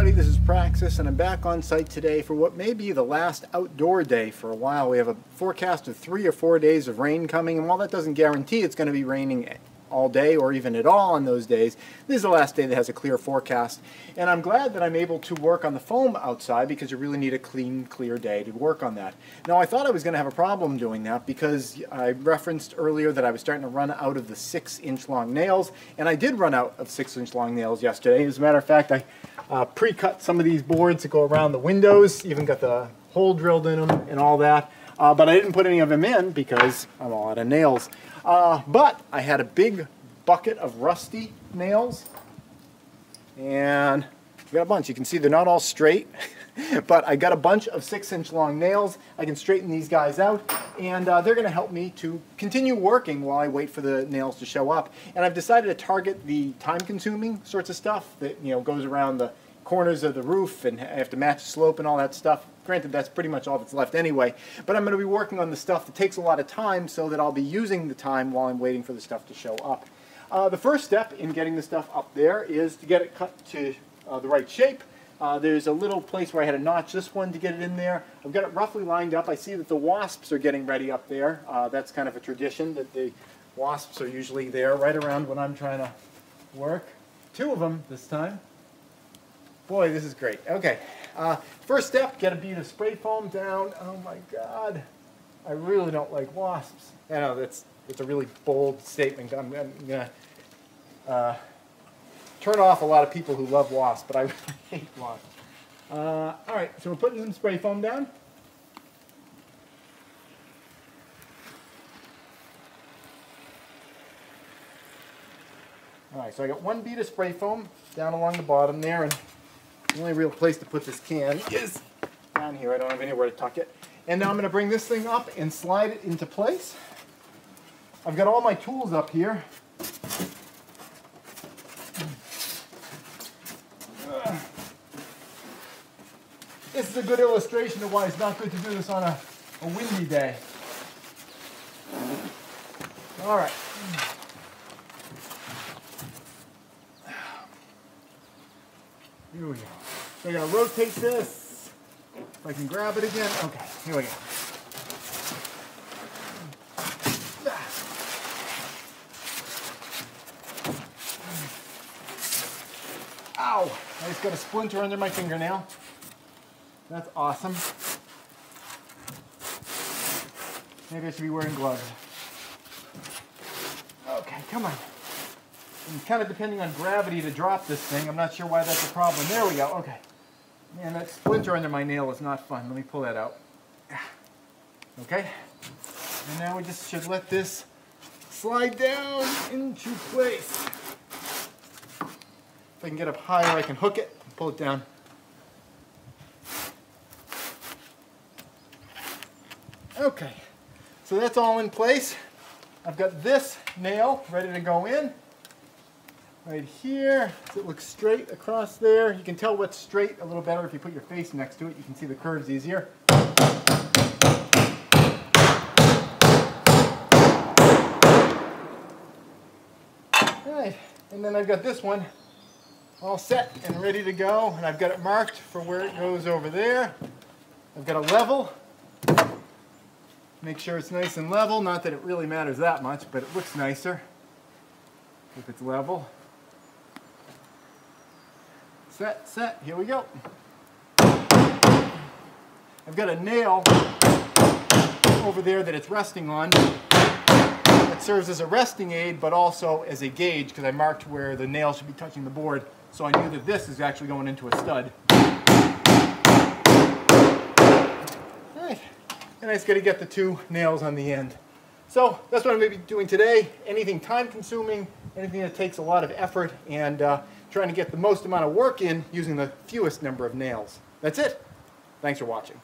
everybody, this is Praxis and I'm back on site today for what may be the last outdoor day for a while. We have a forecast of three or four days of rain coming and while that doesn't guarantee it's going to be raining all day or even at all on those days. This is the last day that has a clear forecast and I'm glad that I'm able to work on the foam outside because you really need a clean, clear day to work on that. Now I thought I was going to have a problem doing that because I referenced earlier that I was starting to run out of the six inch long nails and I did run out of six inch long nails yesterday. As a matter of fact, I uh, pre-cut some of these boards to go around the windows, even got the hole drilled in them and all that. Uh, but I didn't put any of them in because I'm all out of nails. Uh, but I had a big bucket of rusty nails and I got a bunch. You can see they're not all straight, but I got a bunch of six inch long nails. I can straighten these guys out and uh, they're going to help me to continue working while I wait for the nails to show up. And I've decided to target the time consuming sorts of stuff that you know goes around the corners of the roof and I have to match the slope and all that stuff. Granted, that's pretty much all that's left anyway, but I'm going to be working on the stuff that takes a lot of time so that I'll be using the time while I'm waiting for the stuff to show up. Uh, the first step in getting the stuff up there is to get it cut to uh, the right shape. Uh, there's a little place where I had to notch this one to get it in there. I've got it roughly lined up. I see that the wasps are getting ready up there. Uh, that's kind of a tradition that the wasps are usually there right around when I'm trying to work. Two of them this time. Boy, this is great. Okay, uh, first step, get a bead of spray foam down. Oh my God, I really don't like wasps. I know that's it's a really bold statement. I'm, I'm gonna uh, turn off a lot of people who love wasps, but I hate wasps. Uh, all right, so we're putting some spray foam down. All right, so I got one bead of spray foam down along the bottom there, and the only real place to put this can is down here. I don't have anywhere to tuck it. And now I'm going to bring this thing up and slide it into place. I've got all my tools up here. This is a good illustration of why it's not good to do this on a, a windy day. All right. Here we go. So I gotta rotate this. If I can grab it again. Okay, here we go. Ow! I just got a splinter under my fingernail. That's awesome. Maybe I should be wearing gloves. Okay, come on. Kind of depending on gravity to drop this thing. I'm not sure why that's a problem. There we go. Okay. Man, that splinter under my nail is not fun. Let me pull that out. Okay. And now we just should let this slide down into place. If I can get up higher, I can hook it and pull it down. Okay. So that's all in place. I've got this nail ready to go in right here. So it looks straight across there. You can tell what's straight a little better if you put your face next to it. You can see the curves easier. Alright, and then I've got this one all set and ready to go. And I've got it marked for where it goes over there. I've got a level. Make sure it's nice and level. Not that it really matters that much, but it looks nicer if it's level. Set, set, here we go. I've got a nail over there that it's resting on. It serves as a resting aid, but also as a gauge, because I marked where the nail should be touching the board, so I knew that this is actually going into a stud. Alright, and I just got to get the two nails on the end. So that's what I'm going to be doing today. Anything time consuming, anything that takes a lot of effort, and uh, trying to get the most amount of work in using the fewest number of nails. That's it. Thanks for watching.